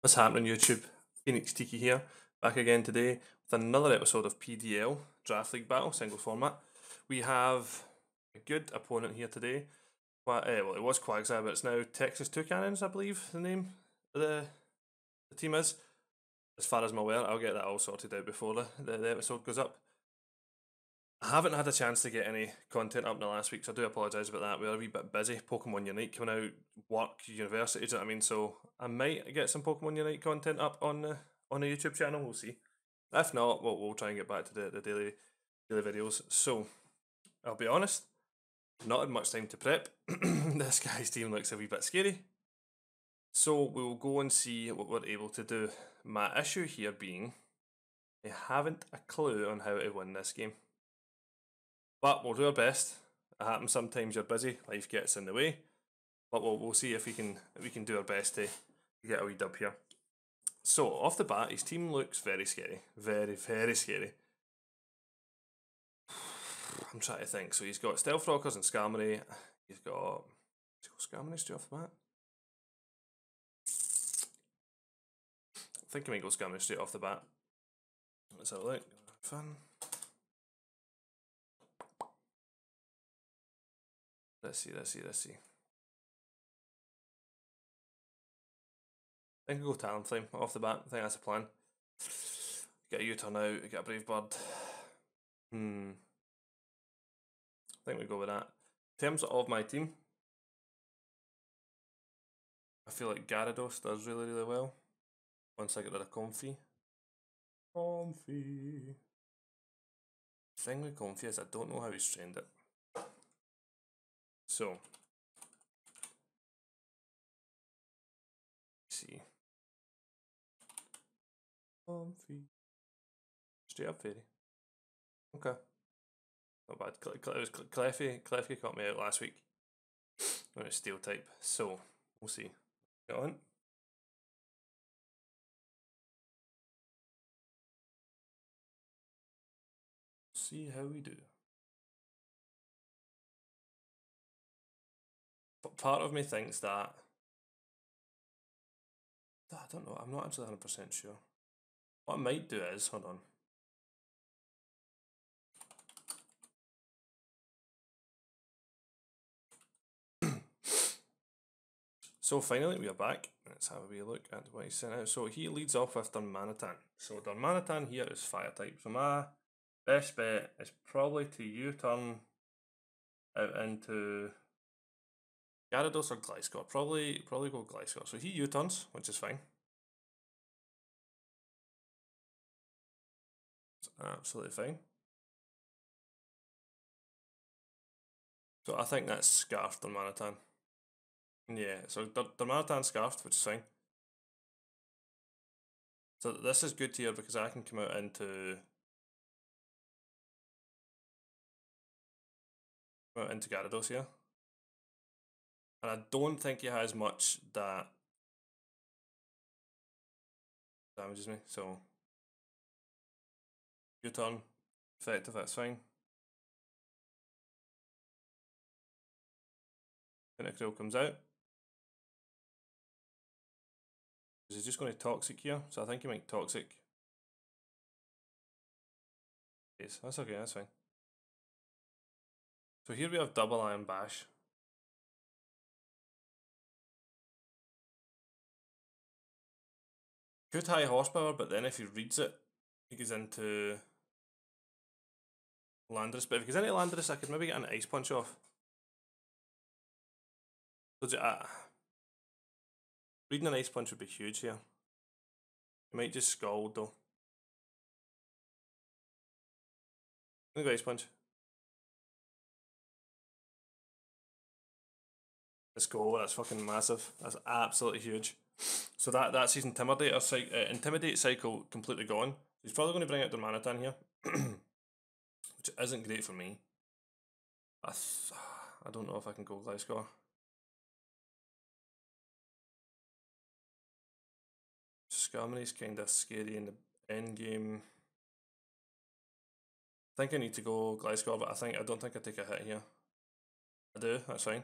What's happening, YouTube? Fenix Tiki here, back again today with another episode of PDL Draft League Battle, single format. We have a good opponent here today. Eh, well, it was Quagsire, but it's now Texas Toucannons, I believe the name the, the team is. As far as I'm aware, I'll get that all sorted out before the, the, the episode goes up. I haven't had a chance to get any content up in the last week, so I do apologise about that. We are a wee bit busy. Pokemon Unite coming out, work, university, do you know what I mean? So I might get some Pokemon Unite content up on the on the YouTube channel. We'll see. If not, we'll, we'll try and get back to the, the daily daily videos. So I'll be honest, not had much time to prep. this guy's team looks a wee bit scary. So we'll go and see what we're able to do. My issue here being, I haven't a clue on how to win this game. But we'll do our best. It happens sometimes you're busy, life gets in the way. But we'll, we'll see if we can if we can do our best to get a wee dub here. So off the bat, his team looks very scary, very very scary. I'm trying to think. So he's got Stealth Rockers and Skarmory. He's got he's got Skarmory straight off the bat. I think he might go Skarmory straight off the bat. Let's have a look. Fun. Let's see, let's see, let's see. I think I'll go Talonflame off the bat. I think that's the plan. Get a U-turn out, get a Brave Bird. Hmm. I think we go with that. In terms of my team, I feel like Gyarados does really, really well. Once I get rid of Comfey. Comfey. Thing with Comfey is I don't know how he's trained it. So, see. Comfey. Straight up fairy. Okay. Not bad. It was Cle- Klefki. Klefki caught me out last week. When it's steel type. So, we'll see. Get on. See how we do. But part of me thinks that. I don't know. I'm not actually 100% sure. What I might do is, hold on. So finally we are back. Let's have a wee look at what he sent out. So he leads off with Darmanitan. So Darmanitan here is fire type. So my best bet is probably to U-turn out into Gyarados or Gliscor. Probably probably go Gliscor. So he U-turns, which is fine. It's absolutely fine. So I think that's Scarf Darmanitan. Yeah, so the Darmanitan Scarfed, which is fine. So this is good here because I can come out into out into Gyarados here. And I don't think he has much that damages me, so U-turn, effective, that's fine. Pinnacle comes out. Is he just going to toxic here? So I think he might toxic. Yes, that's okay, that's fine. So here we have double iron bash. Good high horsepower, but then if he reads it, he goes into Landorus. But if he goes into Landorus, I could maybe get an ice punch off. So uh, reading an ice punch would be huge here. He might just scald though. I'm gonna go ice punch. Let's go. That's fucking massive. That's absolutely huge. So that that's his intimidator cycle, uh, intimidate cycle completely gone. He's probably going to bring out the Manitan here, which isn't great for me. I I don't know if I can go Gliscor. Skarmory's kind of scary in the end game. I think I need to go Gliscor, but I think I don't think I take a hit here. I do, that's fine.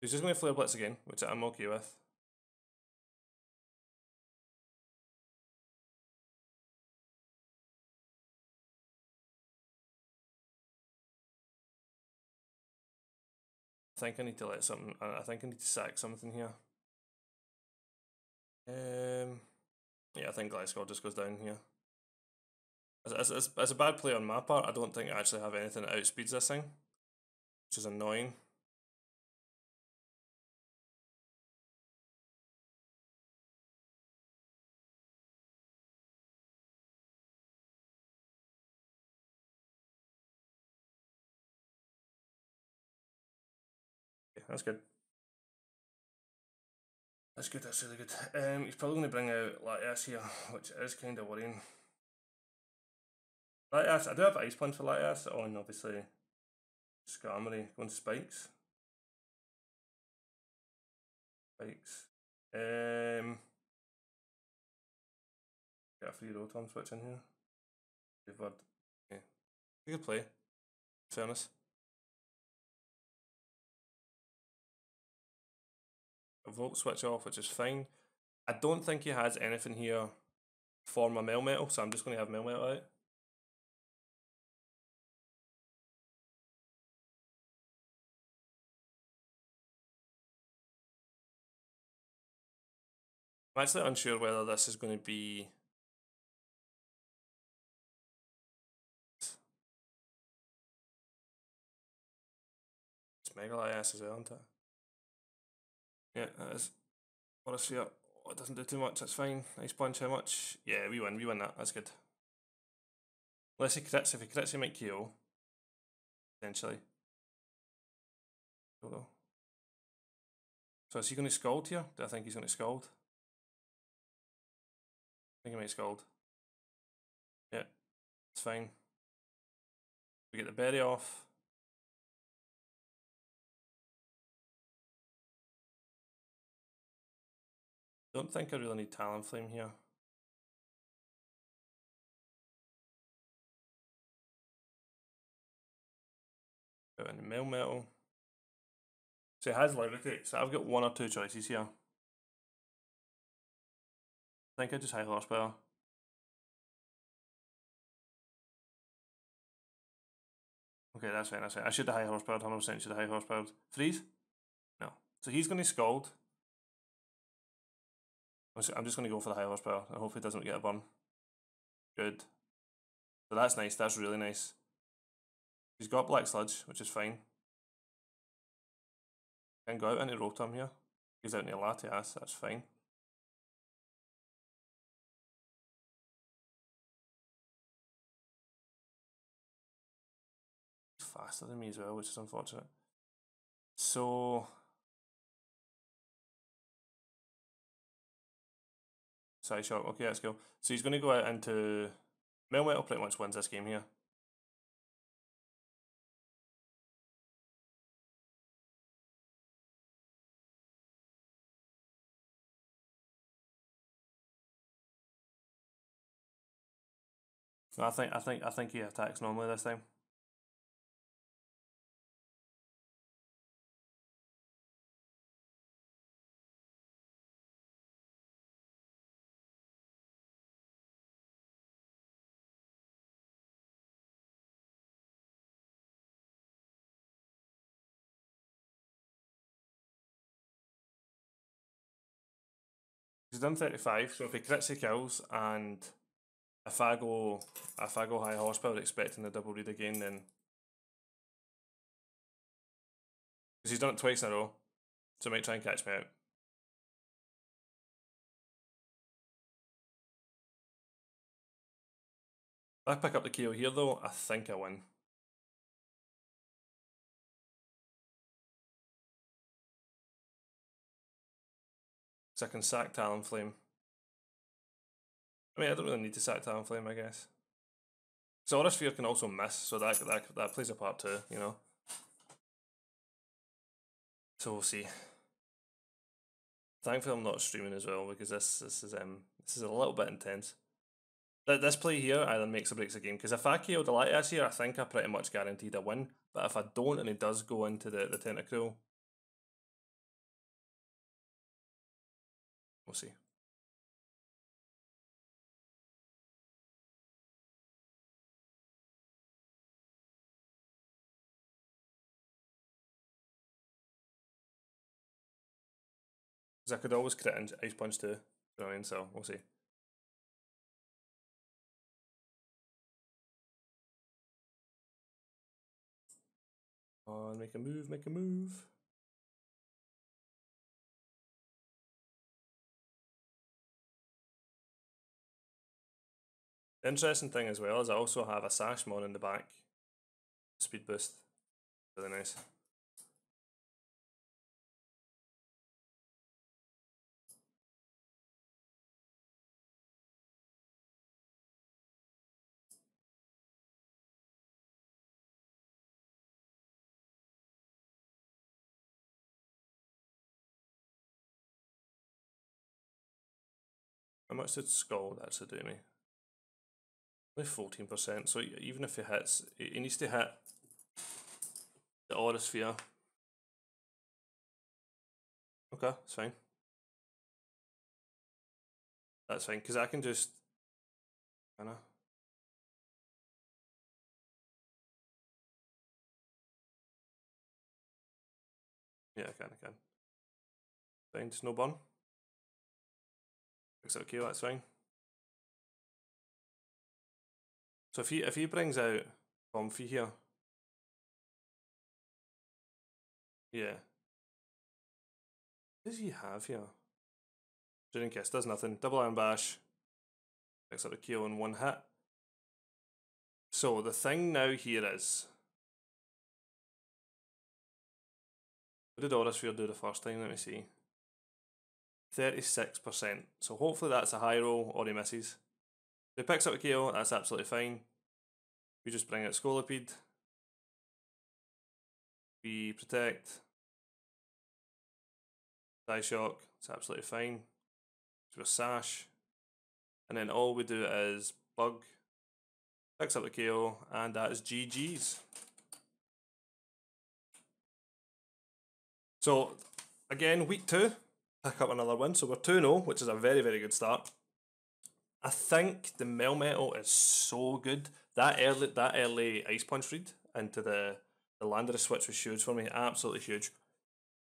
He's just going to flare blitz again, which I'm okay with. I think I need to let something. I think I need to sack something here. Um, yeah, I think Gliscor just goes down here. As, as, as a bad play on my part, I don't think I actually have anything that outspeeds this thing, which is annoying. That's good. That's good, that's really good. Um, he's probably going to bring out Latias here, which is kind of worrying. Latias, I do have Ice Punch for Latias on, obviously, Skarmory going spikes. Spikes. Um, get a free Rotom switch in here. Good word. Yeah. Good play. Fairness. A volt switch off, which is fine. I don't think he has anything here for my Melmetal, so I'm just going to have Melmetal out. I'm actually unsure whether this is going to be. It's Mega Latias as well, isn't it? Yeah, that is. Sphere. Oh, uh, it doesn't do too much, that's fine. Nice punch, how much? Yeah, we win, we win that, that's good. Unless he crits, if he crits, he might KO. Potentially. Don't. So is he going to scald here? Do I think he's going to scald? I think he might scald. Yeah, it's fine. We get the berry off. Don't think I really need Talonflame here. Put in Melmetal. So it has Levitate, so I've got one or two choices here. I think I just high horsepower. Okay, that's fine, that's fine. I should have high horsepower, 100% should have high horsepower. Freeze? No. So he's going to Scald. I'm just, going to go for the high horsepower and hopefully it doesn't get a burn. Good. So that's nice, that's really nice. He's got Black Sludge, which is fine. Can go out into Rotom here. He's out into Latias, that's fine. He's faster than me as well, which is unfortunate. So Side shot. Okay, let's go. So he's going to go out into Melmetal pretty much wins this game here. I think I think I think he attacks normally this time. He's done 35, so if he crits, he kills, and if I go, if I go high horsepower expecting the double read again, then because he's done it twice in a row, so he might try and catch me out. If I pick up the KO here though, I think I win. So I can sack Talonflame. I mean, I don't really need to sack Talonflame, I guess. So Sphere can also miss, so that, that that plays a part too, you know. So we'll see. Thankfully, I'm not streaming as well because this this is um this is a little bit intense. Th- This play here either makes or breaks the game because if I KO the Latias here, I think I pretty much guaranteed a win. But if I don't and he does go into the the Tentacruel, we'll see. Because I could always crit and ice punch too. You know what I mean? So we'll see. On, make a move, make a move. Interesting thing as well is I also have a sash mod in the back. Speed boost. Really nice. How much did Scald actually do me? Fourteen percent. So even if it hits, he needs to hit the aura sphere. Okay, it's fine. That's fine because I can just. Yeah, I can, I can. Fine, just no burn. Looks okay, that's fine. So if he if he brings out Comfey here, yeah. What does he have here? Draining Kiss does nothing. Double iron bash. Picks up the KO in one hit. So the thing now here is. What did Aura Sphere do the first time? Let me see. 36%. So hopefully that's a high roll or he misses. If he picks up a KO, that's absolutely fine. We just bring out Scolipede. We protect. Die shock, it's absolutely fine. Do a sash. And then all we do is bug. Picks up the KO, and that is GG's. So again, week two, pick up another win. So we're 2 0, which is a very, very good start. I think the Melmetal is so good. That early that early ice punch read into the, the Landorus switch was huge for me. Absolutely huge.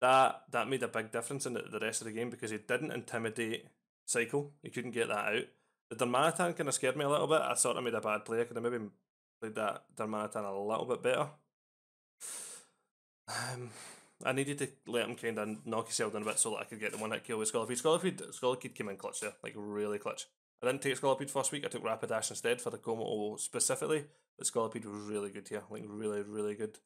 That that made a big difference in the, the rest of the game because he didn't intimidate Cycle. He couldn't get that out. The Darmanitan kind of scared me a little bit. I thought I made a bad play. I could have maybe played that Darmanitan a little bit better. Um, I needed to let him kind of knock himself down a bit so that I could get the one hit kill with Scolipede. Scolipede, Scolipede came in clutch there, like really clutch. I didn't take Scolipede first week, I took Rapidash instead for the Kommo-o specifically, but Scolipede was really good here, like really, really good.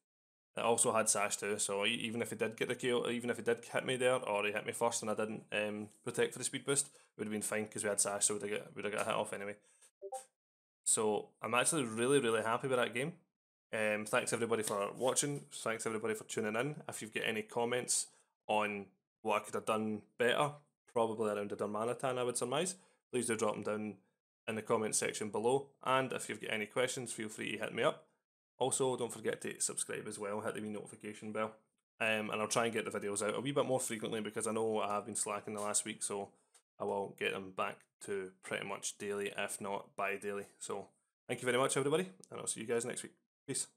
It also had Sash too, so even if he did get the kill, even if he did hit me there, or he hit me first and I didn't um, protect for the speed boost, it would have been fine because we had Sash, so we'd have, got, we'd got a hit off anyway. So I'm actually really, really happy with that game. Um, thanks everybody for watching. Thanks everybody for tuning in. If you've got any comments on what I could have done better, probably around the Darmanitan, I would surmise, please do drop them down in the comment section below. And if you've got any questions, feel free to hit me up. Also, don't forget to subscribe as well, hit the wee notification bell. Um, and I'll try and get the videos out a wee bit more frequently because I know I have been slacking the last week, so I will get them back to pretty much daily, if not bi daily. So, thank you very much, everybody, and I'll see you guys next week. Peace.